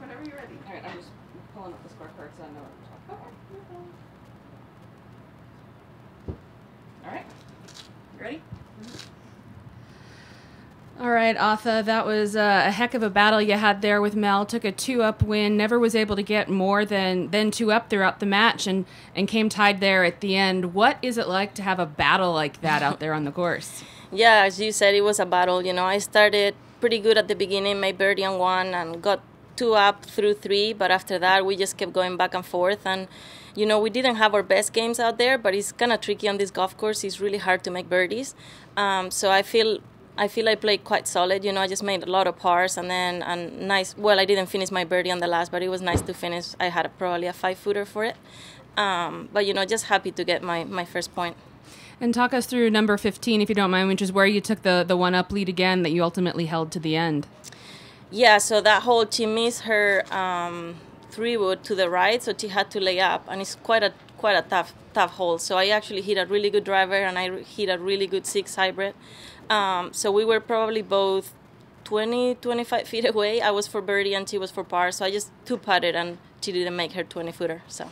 Whenever you're ready. All right, I'm just pulling up the scorecard so I know what we're talking Okay. about. All right. You ready? All right, Aza, that was uh, a heck of a battle you had there with Mel. Took a two-up win, never was able to get more than than two up throughout the match, and and came tied there at the end. What is it like to have a battle like that out there on the course? Yeah, as you said, it was a battle. You know, I started pretty good at the beginning, made birdie on one, and got two up through three. But after that, we just kept going back and forth. And you know, we didn't have our best games out there, but it's kind of tricky on this golf course. It's really hard to make birdies. Um, so I feel I feel I played quite solid. You know, I just made a lot of pars and then and nice. Well, I didn't finish my birdie on the last, but it was nice to finish. I had a, probably a five footer for it. Um, but you know, just happy to get my my first point. And talk us through number 15, if you don't mind, which is where you took the, the one up lead again that you ultimately held to the end. Yeah, so that hole, she missed her um, three wood to the right, so she had to lay up, and it's quite a quite a tough tough hole. So I actually hit a really good driver, and I hit a really good six hybrid. Um, so we were probably both 20, 25 feet away. I was for birdie, and she was for par. So I just two putted, and she didn't make her 20 footer. So.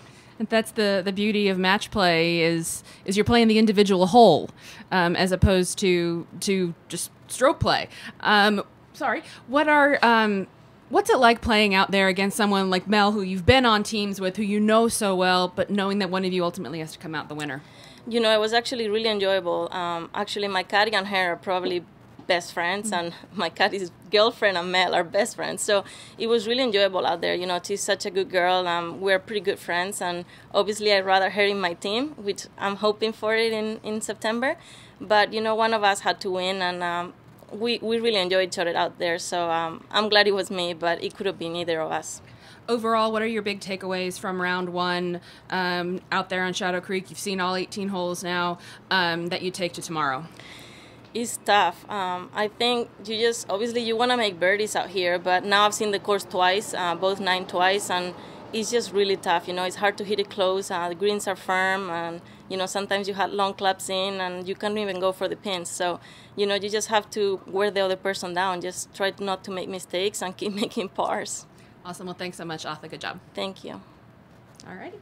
That's the, the beauty of match play is is you're playing the individual hole um, as opposed to to just stroke play. Um, sorry, what are um, what's it like playing out there against someone like Mel, who you've been on teams with, who you know so well, but knowing that one of you ultimately has to come out the winner? You know, it was actually really enjoyable. Um, actually, my caddy and her are probably best friends, and my caddy's girlfriend and Mel are best friends. So it was really enjoyable out there. You know, she's such a good girl. Um, we're pretty good friends, and obviously, I'd rather her in my team, which I'm hoping for it in, in September. But you know, one of us had to win, and um, we we really enjoyed each other out there. So um, I'm glad it was me, but it could have been either of us. Overall, what are your big takeaways from round one um, out there on Shadow Creek? You've seen all 18 holes now um, that you take to tomorrow. It's tough. Um, I think you just obviously you want to make birdies out here, but now I've seen the course twice, uh, both nine twice, and it's just really tough. You know, it's hard to hit it close. Uh, the greens are firm, and you know sometimes you had long clubs in, and you can't even go for the pins. So, you know, you just have to wear the other person down. Just try not to make mistakes and keep making pars. Awesome. Well, thanks so much, Aza. Good job. Thank you. All righty.